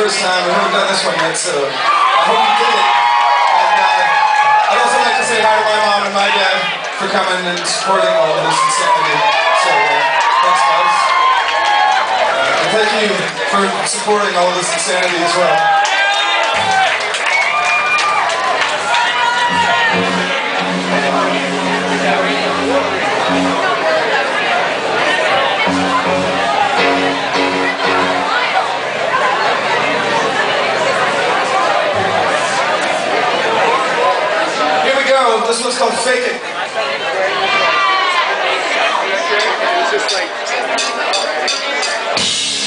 first time. We haven't done this one yet, so I hope you did it. And uh, I'd also like to say hi to my mom and my dad for coming and supporting all of this insanity. So uh, thanks, guys. Uh, and thank you for supporting all of this insanity as well. this one's called Fake It. It's.